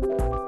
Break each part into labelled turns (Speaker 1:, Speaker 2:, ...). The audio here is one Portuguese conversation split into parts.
Speaker 1: Bye.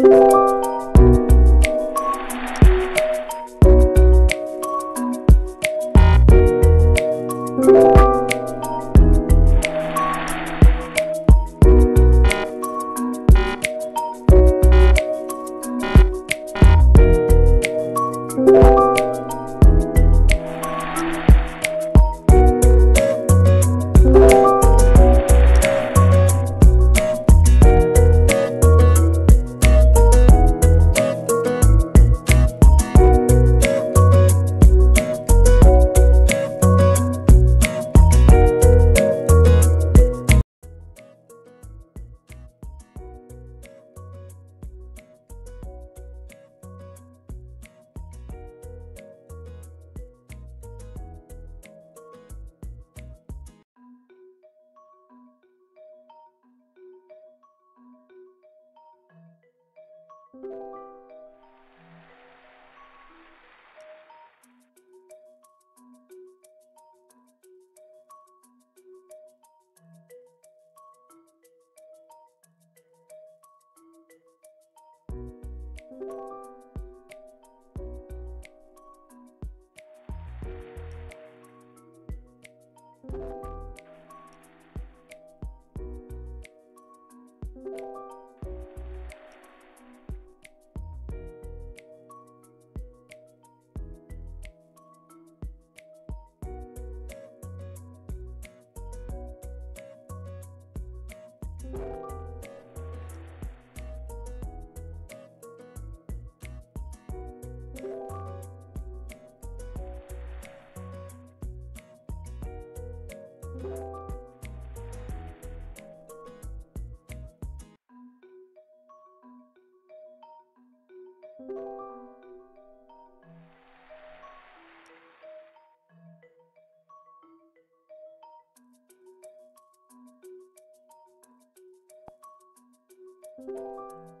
Speaker 1: Thank you. Música Thank you. Música